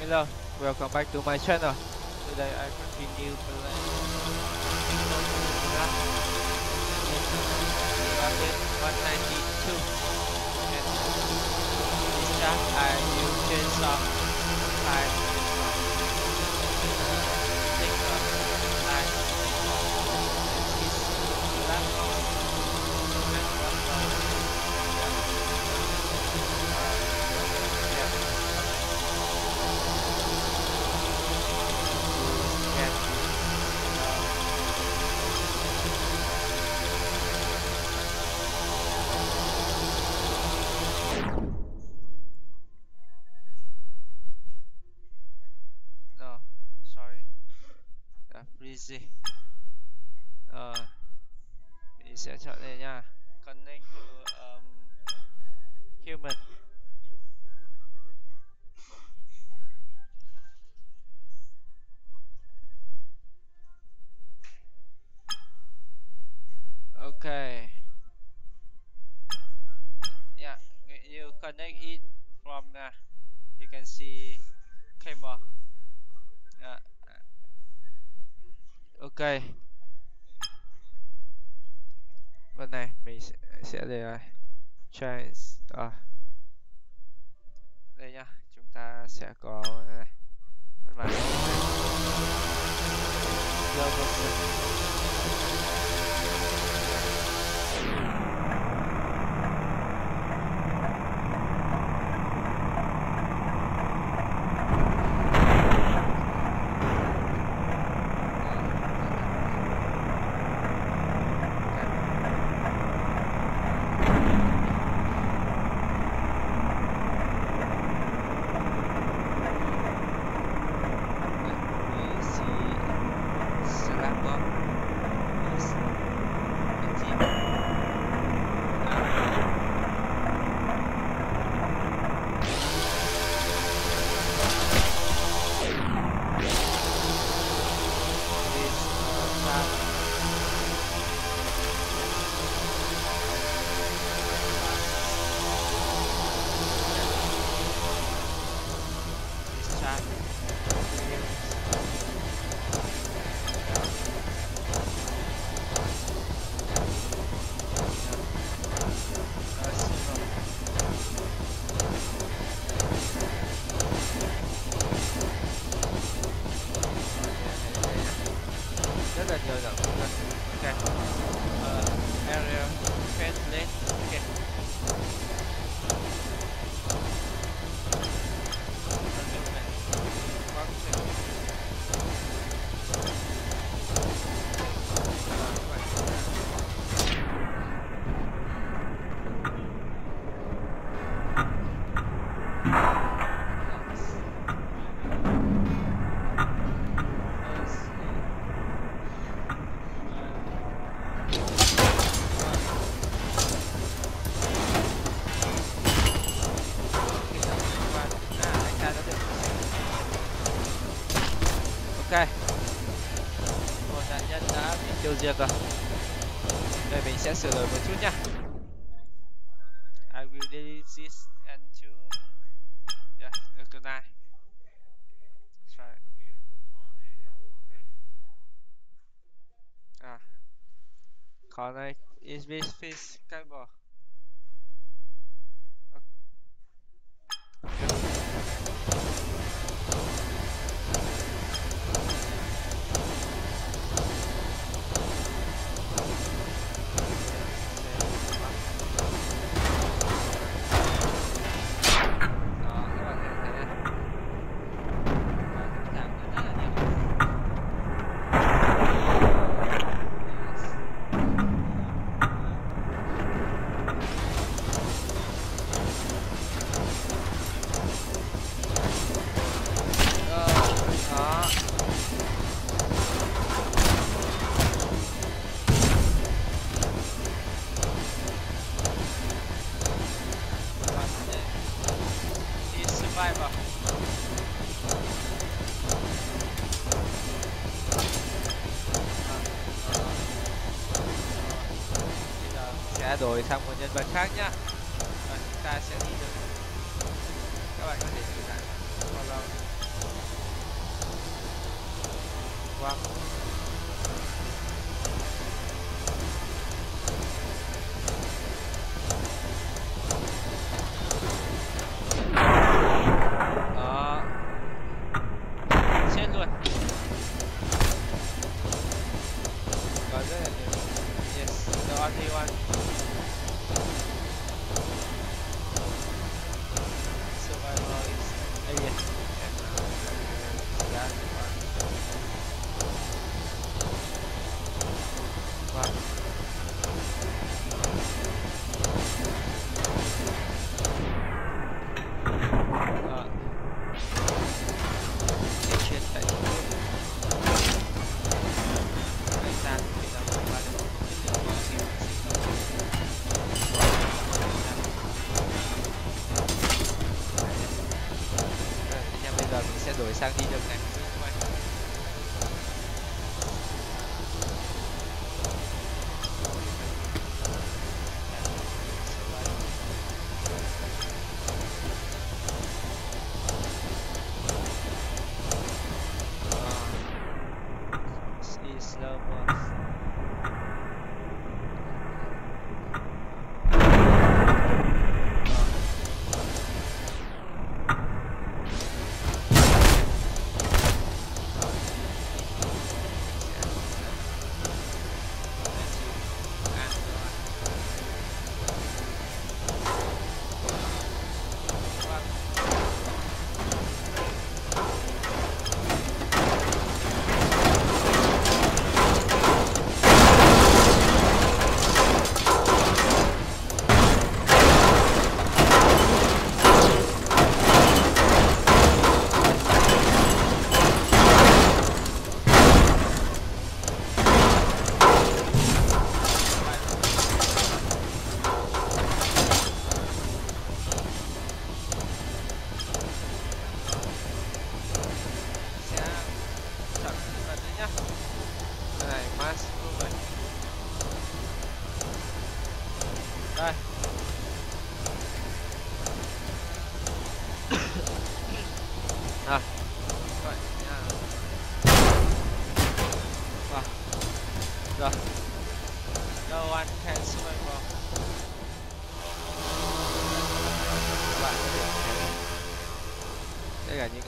Hello, welcome back to my channel. Today I continue playing Rapid 192 and this time I will change some sorry. À, busy. Ờ, mình sẽ chọn đây nha. Connect to um, human. Okay. Dạ, yeah, you connect it from uh, you can see cable. Yeah. Ok. Bên này mình sẽ, sẽ để à, uh, change à. Đây nhá, chúng ta sẽ có này. Bên màn hình này. Ok. Một nạn nhân đã bị tiêu diệt rồi. Đây mình sẽ sửa đổi một chút nha I will delete this and to Yeah, recognize Try À. Connect this fish cable rồi, sang một nhân vật khác nhá. Và chúng ta sẽ đi được. Các bạn có thể thử lại. Follow wow mình sẽ đổi sang đi đường này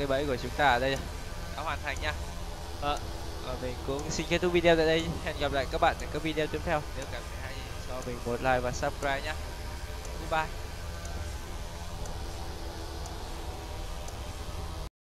cái bẫy của chúng ta ở đây đã hoàn thành nha ờ, ờ, mình cũng xin kết thúc video tại đây. Hẹn gặp lại các bạn ở các video tiếp theo. Nếu cảm thấy hay cho mình một like và subscribe nhé goodbye